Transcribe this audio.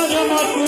Adamaku